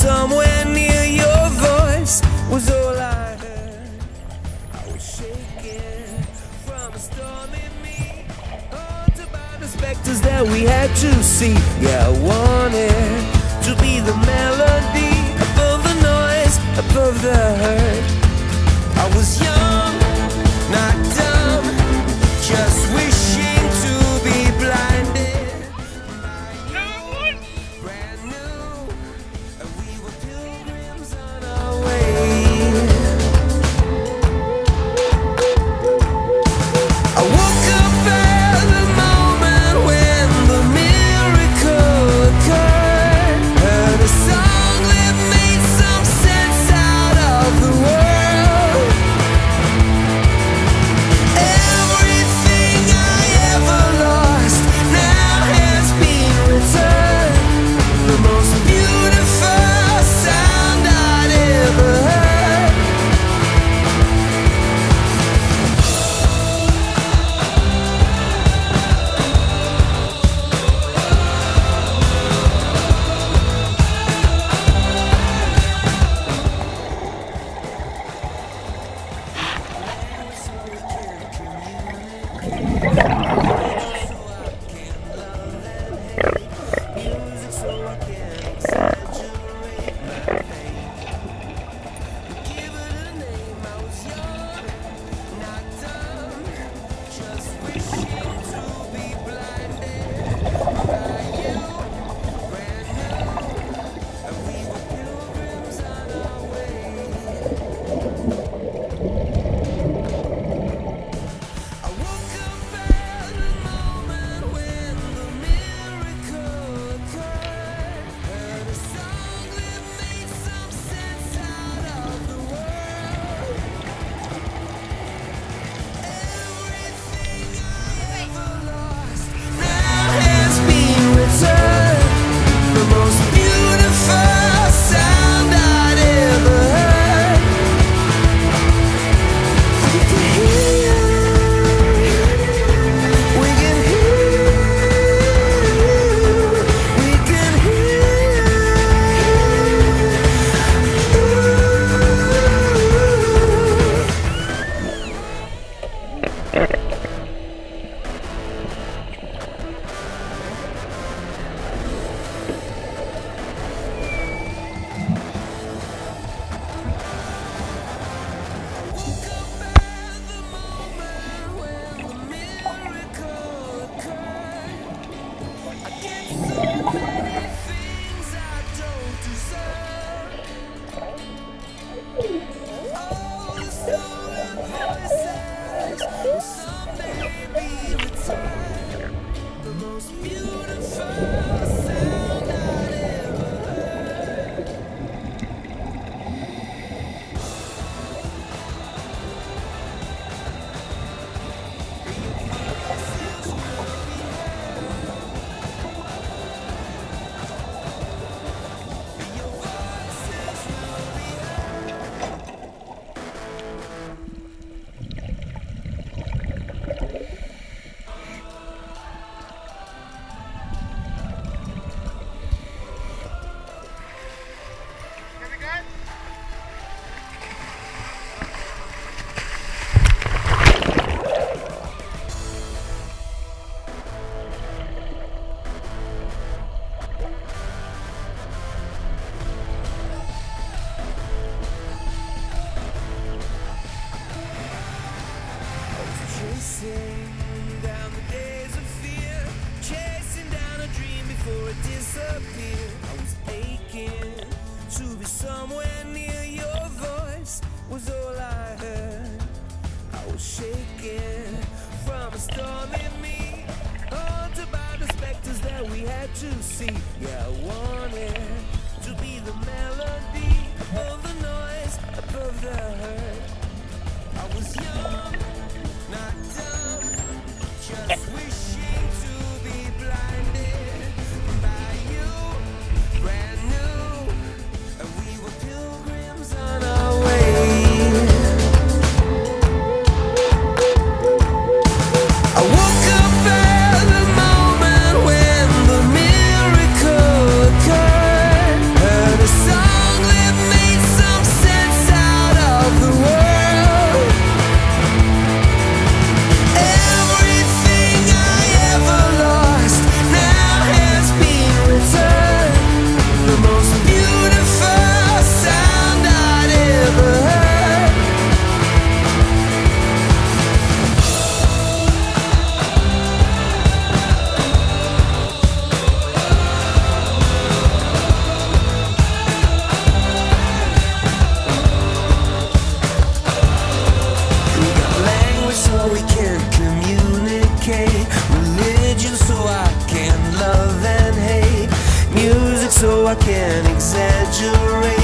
somewhere near your voice was all I heard. I was shaking from a storm in me, haunted by the specters that we had to see. Yeah, I wanted to be the melody above the noise, above the hurt. Yeah. 댄스 shaking from a storm in me. Haunted by the specters that we had to see. Yeah, I wanted to be the melody of the noise above the hurt. I was young. I can't exaggerate.